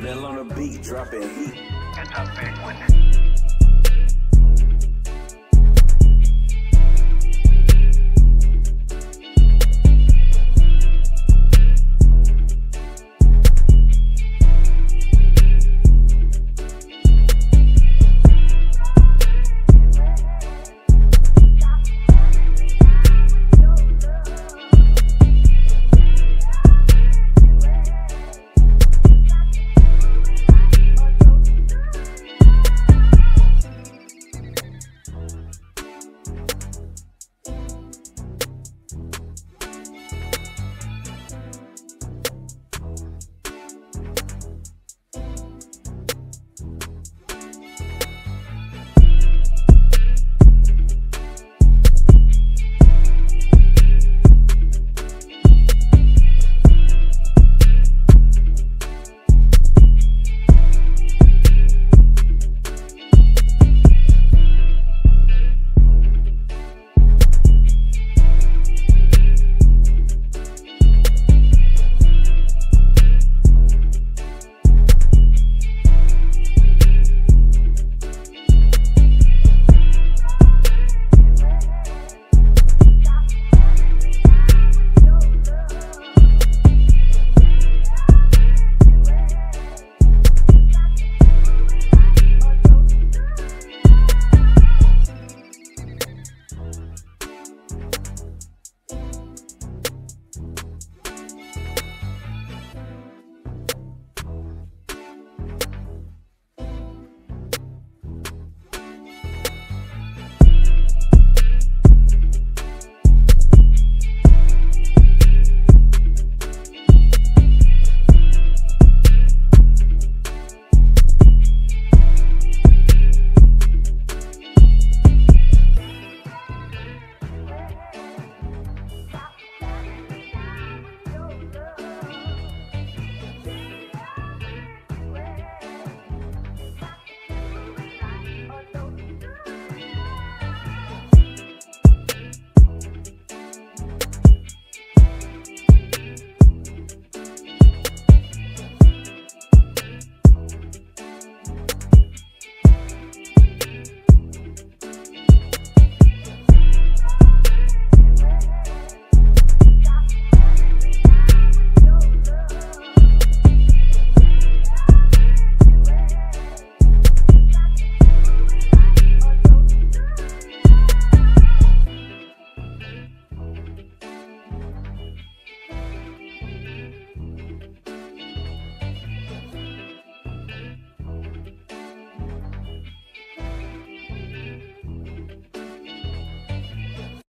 They'll on the beat, dropping heat.